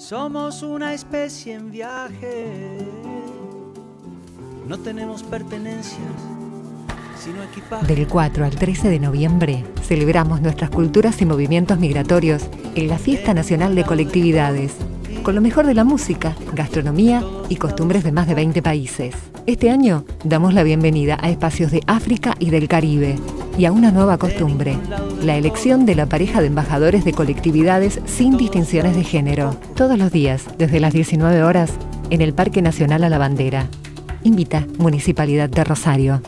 Somos una especie en viaje. No tenemos pertenencias, sino equipaje. Del 4 al 13 de noviembre celebramos nuestras culturas y movimientos migratorios en la Fiesta Nacional de Colectividades, con lo mejor de la música, gastronomía y costumbres de más de 20 países. Este año damos la bienvenida a espacios de África y del Caribe y a una nueva costumbre, la elección de la pareja de embajadores de colectividades sin distinciones de género, todos los días, desde las 19 horas, en el Parque Nacional a la Bandera. Invita Municipalidad de Rosario.